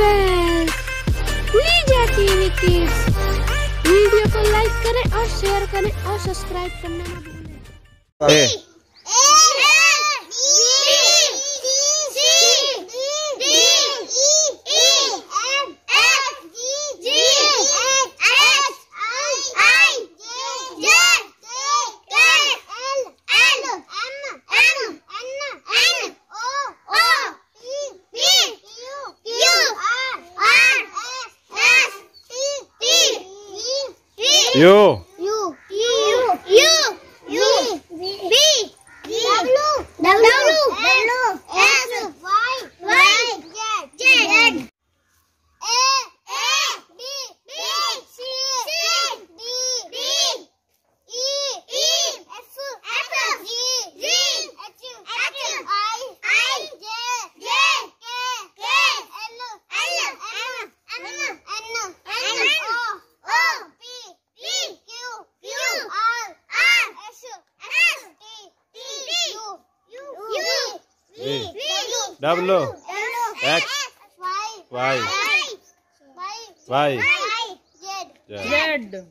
Well we जैकी निकिस video को लाइक करें और शेयर करें और सब्सक्राइब करना ना भूलें 이. A W. X. Y. Y. Y. Z. Z.